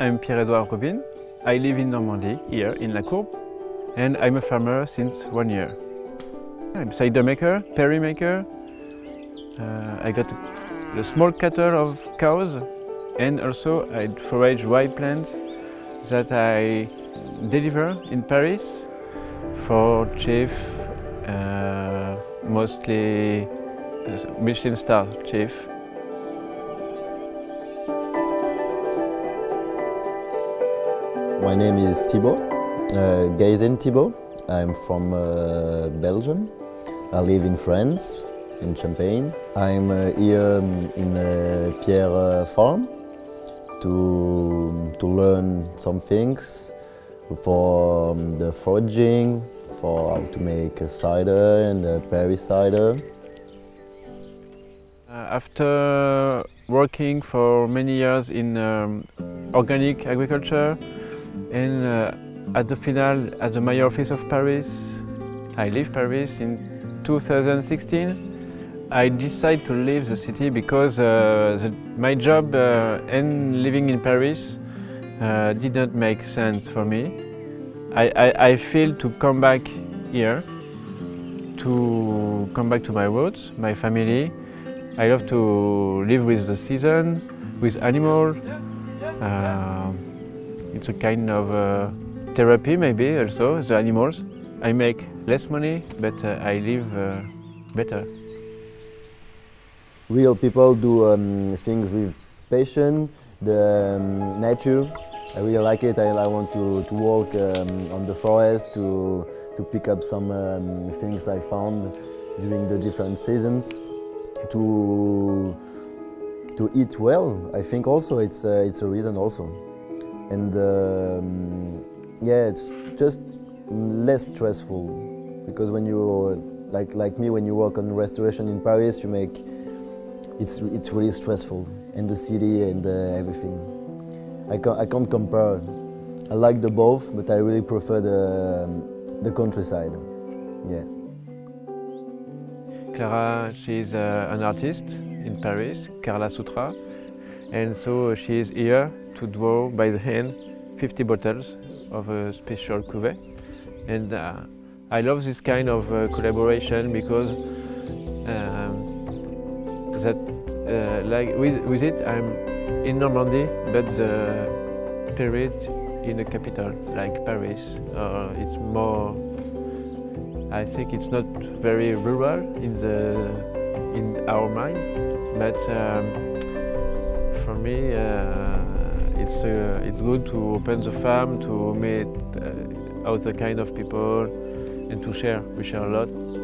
I'm Pierre-Edouard Robine. I live in Normandy, here in La Courbe, and I'm a farmer since one year. I'm cider maker, perry maker. Uh, I got a, small cattle of cows, and also I forage wild plants that I deliver in Paris for chef, uh, mostly uh, Michelin star chef. My name is Thibaut, uh, Gaizen Thibaut. I'm from uh, Belgium. I live in France, in Champagne. I'm uh, here um, in uh, Pierre farm to, to learn some things for um, the foraging, for how to make cider and a Paris cider. Uh, after working for many years in um, organic agriculture and uh, at the final at the mayor office of Paris, I leave Paris in 2016. I decided to leave the city because uh, the, my job uh, and living in Paris uh, did not make sense for me. I, I, I feel to come back here, to come back to my roots, my family. I love to live with the season, with animals. Uh, it's a kind of uh, therapy maybe also, the animals. I make less money, but uh, I live uh, better. Real people do um, things with passion, the um, nature. I really like it. I, I want to, to walk um, on the forest to, to pick up some um, things I found during the different seasons. To, to eat well, I think also it's, uh, it's a reason also. And um, yeah, it's just less stressful because when you, like, like me, when you work on restoration in Paris, you make, it's, it's really stressful in the city and uh, everything. I can't, I can't compare. I like the both, but I really prefer the, um, the countryside. Yeah. Clara, she's uh, an artist in Paris, Carla Sutra, and so she is here to draw by the hand 50 bottles of a special cuvée. And uh, I love this kind of uh, collaboration because um, that, uh, like with, with it, I'm in Normandy, but the period in a capital like Paris, uh, it's more. I think it's not very rural in the in our mind, but um, for me, uh, it's uh, it's good to open the farm to meet uh, other kind of people and to share. We share a lot.